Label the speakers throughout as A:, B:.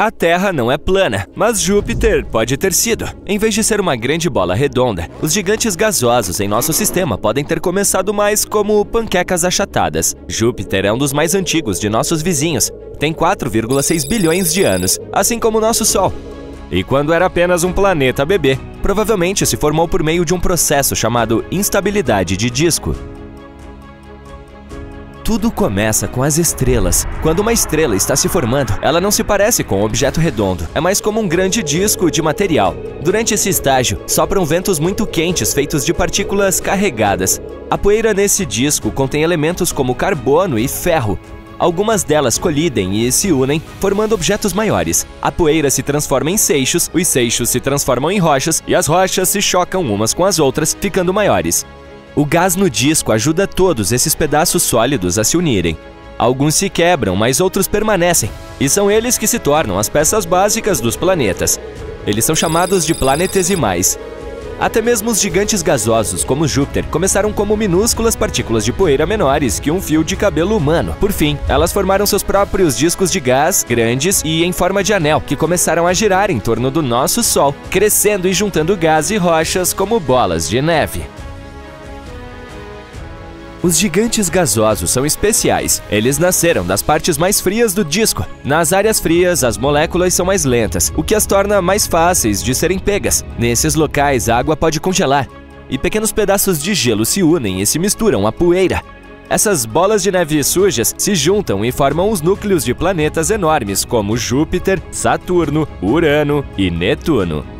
A: A Terra não é plana, mas Júpiter pode ter sido. Em vez de ser uma grande bola redonda, os gigantes gasosos em nosso sistema podem ter começado mais como panquecas achatadas. Júpiter é um dos mais antigos de nossos vizinhos. Tem 4,6 bilhões de anos, assim como nosso Sol. E quando era apenas um planeta bebê, provavelmente se formou por meio de um processo chamado instabilidade de disco. Tudo começa com as estrelas. Quando uma estrela está se formando, ela não se parece com um objeto redondo, é mais como um grande disco de material. Durante esse estágio, sopram ventos muito quentes feitos de partículas carregadas. A poeira nesse disco contém elementos como carbono e ferro. Algumas delas colidem e se unem, formando objetos maiores. A poeira se transforma em seixos, os seixos se transformam em rochas e as rochas se chocam umas com as outras, ficando maiores. O gás no disco ajuda todos esses pedaços sólidos a se unirem. Alguns se quebram, mas outros permanecem, e são eles que se tornam as peças básicas dos planetas. Eles são chamados de planetesimais. Até mesmo os gigantes gasosos, como Júpiter, começaram como minúsculas partículas de poeira menores que um fio de cabelo humano. Por fim, elas formaram seus próprios discos de gás, grandes e em forma de anel, que começaram a girar em torno do nosso Sol, crescendo e juntando gás e rochas como bolas de neve. Os gigantes gasosos são especiais. Eles nasceram das partes mais frias do disco. Nas áreas frias, as moléculas são mais lentas, o que as torna mais fáceis de serem pegas. Nesses locais, a água pode congelar, e pequenos pedaços de gelo se unem e se misturam à poeira. Essas bolas de neve sujas se juntam e formam os núcleos de planetas enormes como Júpiter, Saturno, Urano e Netuno.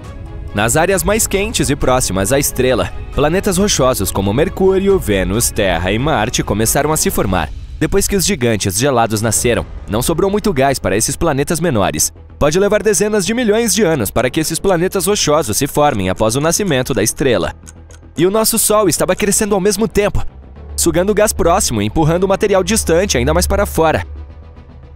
A: Nas áreas mais quentes e próximas à estrela, planetas rochosos como Mercúrio, Vênus, Terra e Marte começaram a se formar. Depois que os gigantes gelados nasceram, não sobrou muito gás para esses planetas menores. Pode levar dezenas de milhões de anos para que esses planetas rochosos se formem após o nascimento da estrela. E o nosso Sol estava crescendo ao mesmo tempo, sugando gás próximo e empurrando o material distante ainda mais para fora.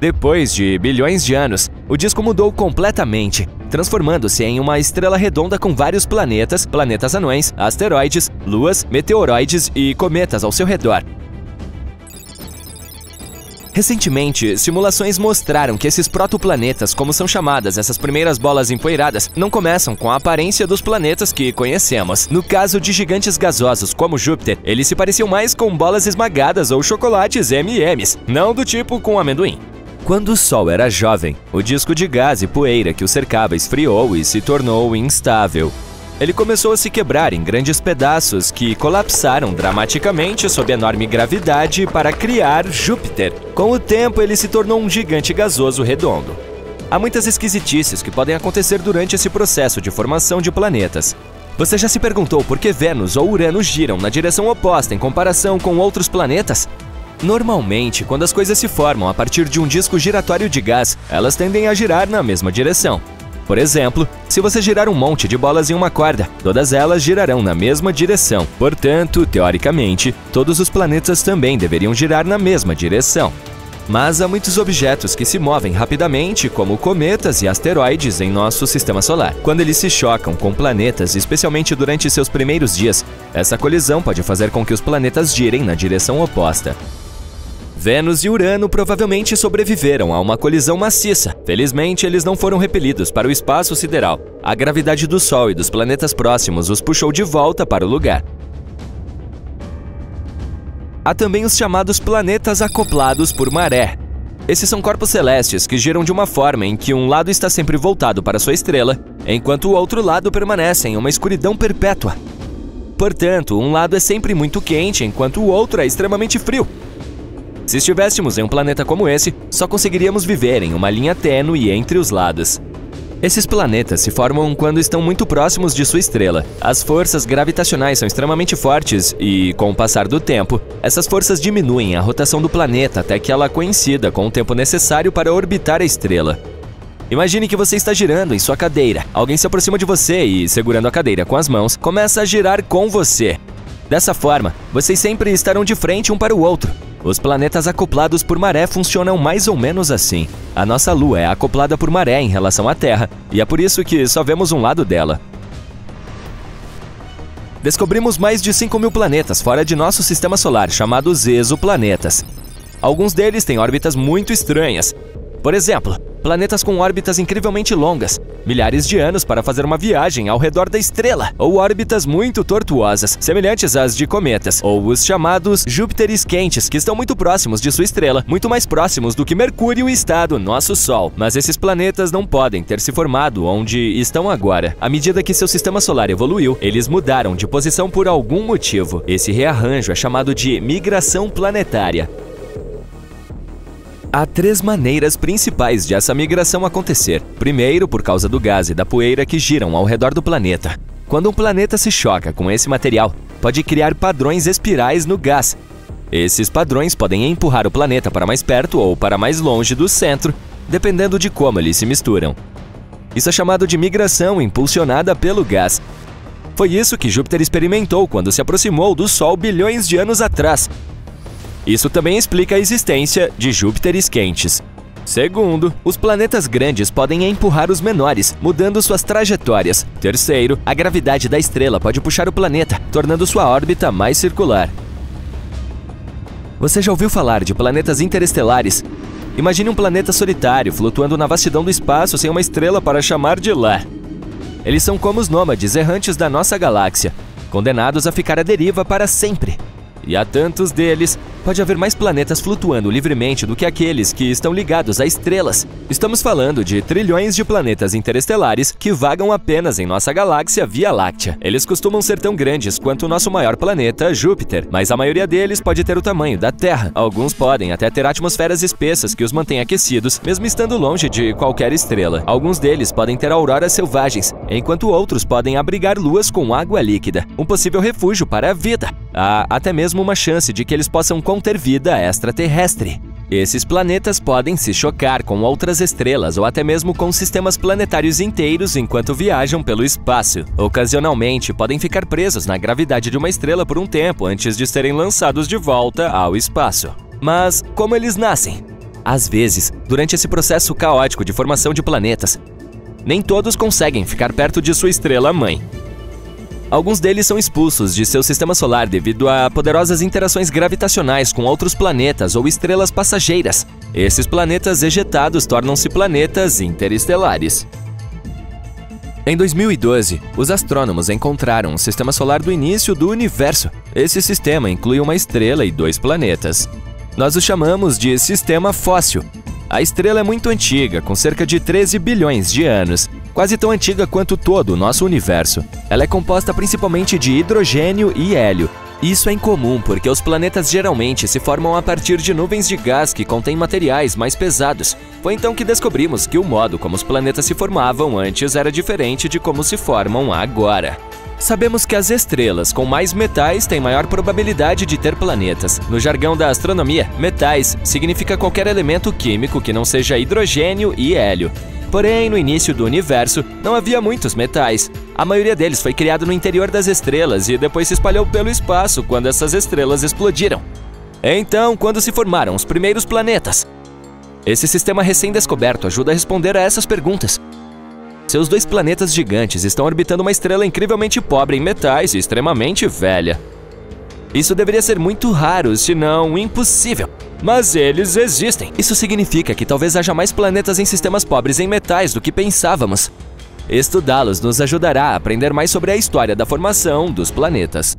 A: Depois de bilhões de anos, o disco mudou completamente, transformando-se em uma estrela redonda com vários planetas, planetas anões, asteroides, luas, meteoroides e cometas ao seu redor. Recentemente, simulações mostraram que esses protoplanetas, como são chamadas essas primeiras bolas empoeiradas, não começam com a aparência dos planetas que conhecemos. No caso de gigantes gasosos como Júpiter, eles se pareciam mais com bolas esmagadas ou chocolates M&M's, não do tipo com amendoim. Quando o Sol era jovem, o disco de gás e poeira que o cercava esfriou e se tornou instável. Ele começou a se quebrar em grandes pedaços que colapsaram dramaticamente sob enorme gravidade para criar Júpiter. Com o tempo, ele se tornou um gigante gasoso redondo. Há muitas esquisitices que podem acontecer durante esse processo de formação de planetas. Você já se perguntou por que Vênus ou Urano giram na direção oposta em comparação com outros planetas? Normalmente, quando as coisas se formam a partir de um disco giratório de gás, elas tendem a girar na mesma direção. Por exemplo, se você girar um monte de bolas em uma corda, todas elas girarão na mesma direção. Portanto, teoricamente, todos os planetas também deveriam girar na mesma direção. Mas há muitos objetos que se movem rapidamente, como cometas e asteroides em nosso sistema solar. Quando eles se chocam com planetas, especialmente durante seus primeiros dias, essa colisão pode fazer com que os planetas girem na direção oposta. Vênus e Urano provavelmente sobreviveram a uma colisão maciça. Felizmente, eles não foram repelidos para o espaço sideral. A gravidade do Sol e dos planetas próximos os puxou de volta para o lugar. Há também os chamados planetas acoplados por maré. Esses são corpos celestes que giram de uma forma em que um lado está sempre voltado para sua estrela, enquanto o outro lado permanece em uma escuridão perpétua. Portanto, um lado é sempre muito quente, enquanto o outro é extremamente frio. Se estivéssemos em um planeta como esse, só conseguiríamos viver em uma linha tênue entre os lados. Esses planetas se formam quando estão muito próximos de sua estrela. As forças gravitacionais são extremamente fortes e, com o passar do tempo, essas forças diminuem a rotação do planeta até que ela coincida com o tempo necessário para orbitar a estrela. Imagine que você está girando em sua cadeira. Alguém se aproxima de você e, segurando a cadeira com as mãos, começa a girar com você. Dessa forma, vocês sempre estarão de frente um para o outro. Os planetas acoplados por maré funcionam mais ou menos assim. A nossa Lua é acoplada por maré em relação à Terra, e é por isso que só vemos um lado dela. Descobrimos mais de 5 mil planetas fora de nosso sistema solar, chamados exoplanetas. Alguns deles têm órbitas muito estranhas. Por exemplo, planetas com órbitas incrivelmente longas, milhares de anos para fazer uma viagem ao redor da estrela, ou órbitas muito tortuosas, semelhantes às de cometas, ou os chamados Júpiteres quentes, que estão muito próximos de sua estrela, muito mais próximos do que Mercúrio está do nosso Sol. Mas esses planetas não podem ter se formado onde estão agora. À medida que seu sistema solar evoluiu, eles mudaram de posição por algum motivo. Esse rearranjo é chamado de migração planetária. Há três maneiras principais de essa migração acontecer. Primeiro, por causa do gás e da poeira que giram ao redor do planeta. Quando um planeta se choca com esse material, pode criar padrões espirais no gás. Esses padrões podem empurrar o planeta para mais perto ou para mais longe do centro, dependendo de como eles se misturam. Isso é chamado de migração impulsionada pelo gás. Foi isso que Júpiter experimentou quando se aproximou do Sol bilhões de anos atrás, isso também explica a existência de Júpiteres quentes. Segundo, os planetas grandes podem empurrar os menores, mudando suas trajetórias. Terceiro, a gravidade da estrela pode puxar o planeta, tornando sua órbita mais circular. Você já ouviu falar de planetas interestelares? Imagine um planeta solitário flutuando na vastidão do espaço sem uma estrela para chamar de lar. Eles são como os nômades errantes da nossa galáxia, condenados a ficar à deriva para sempre. E há tantos deles, pode haver mais planetas flutuando livremente do que aqueles que estão ligados a estrelas. Estamos falando de trilhões de planetas interestelares que vagam apenas em nossa galáxia Via Láctea. Eles costumam ser tão grandes quanto o nosso maior planeta, Júpiter, mas a maioria deles pode ter o tamanho da Terra. Alguns podem até ter atmosferas espessas que os mantêm aquecidos, mesmo estando longe de qualquer estrela. Alguns deles podem ter auroras selvagens, enquanto outros podem abrigar luas com água líquida, um possível refúgio para a vida. Há até mesmo uma chance de que eles possam conter vida extraterrestre. Esses planetas podem se chocar com outras estrelas ou até mesmo com sistemas planetários inteiros enquanto viajam pelo espaço. Ocasionalmente, podem ficar presos na gravidade de uma estrela por um tempo antes de serem lançados de volta ao espaço. Mas como eles nascem? Às vezes, durante esse processo caótico de formação de planetas, nem todos conseguem ficar perto de sua estrela mãe. Alguns deles são expulsos de seu sistema solar devido a poderosas interações gravitacionais com outros planetas ou estrelas passageiras. Esses planetas ejetados tornam-se planetas interestelares. Em 2012, os astrônomos encontraram um sistema solar do início do universo. Esse sistema inclui uma estrela e dois planetas. Nós o chamamos de sistema fóssil. A estrela é muito antiga, com cerca de 13 bilhões de anos, quase tão antiga quanto todo o nosso universo. Ela é composta principalmente de hidrogênio e hélio. Isso é incomum porque os planetas geralmente se formam a partir de nuvens de gás que contêm materiais mais pesados. Foi então que descobrimos que o modo como os planetas se formavam antes era diferente de como se formam agora. Sabemos que as estrelas com mais metais têm maior probabilidade de ter planetas. No jargão da astronomia, metais significa qualquer elemento químico que não seja hidrogênio e hélio. Porém, no início do universo, não havia muitos metais. A maioria deles foi criado no interior das estrelas e depois se espalhou pelo espaço quando essas estrelas explodiram. Então, quando se formaram os primeiros planetas? Esse sistema recém-descoberto ajuda a responder a essas perguntas. Seus dois planetas gigantes estão orbitando uma estrela incrivelmente pobre em metais e extremamente velha. Isso deveria ser muito raro, se não impossível. Mas eles existem. Isso significa que talvez haja mais planetas em sistemas pobres em metais do que pensávamos. Estudá-los nos ajudará a aprender mais sobre a história da formação dos planetas.